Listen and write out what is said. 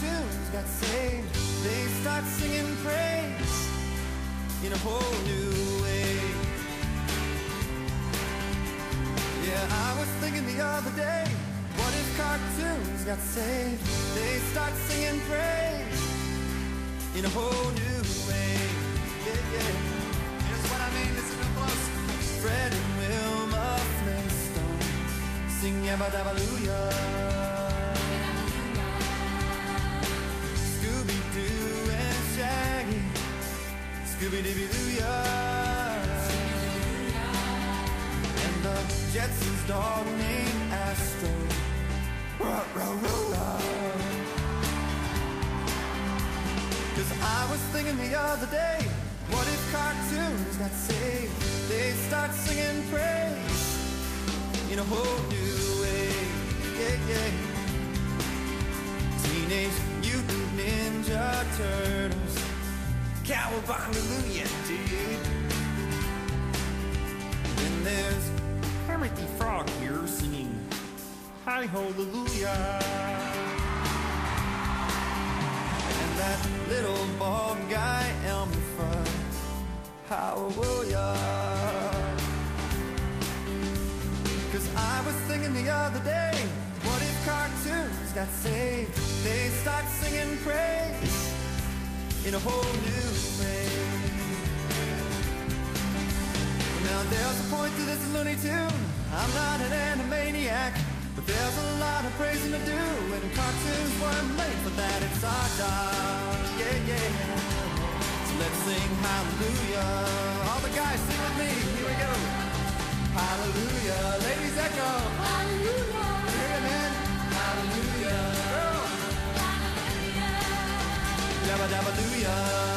tunes got saved. They start singing praise in a whole new way. Yeah, I was thinking the other day, what if cartoons got saved? They start singing praise in a whole new way. Yeah, yeah. Here's what I mean, listen to close. Fred and Wilma Flintstone sing Yabba Dabba Scooby Dooby Doo And the Jetsons dog named Astro. Rah. Cause I was thinking the other day, what if cartoons got saved? They start singing praise in a whole new way. Yeah, yeah. Teenage Mutant Ninja Turtles. Cowabunga, dude. Then there's Kermit the Frog here singing Hi Hallelujah. And that little bald guy Elmer Fudd. Hallelujah. Cause I was thinking the other day, what if cartoons got saved? They start singing praise in a whole new way. Now there's a point to this Looney Tune. I'm not an animaniac, but there's a lot of praising to do, and cartoons weren't made for that. It's our job, yeah, yeah. So let's sing hallelujah. All the guys sing with me. Here we go. Hallelujah. Ladies Hallelujah. Dabba dooyah.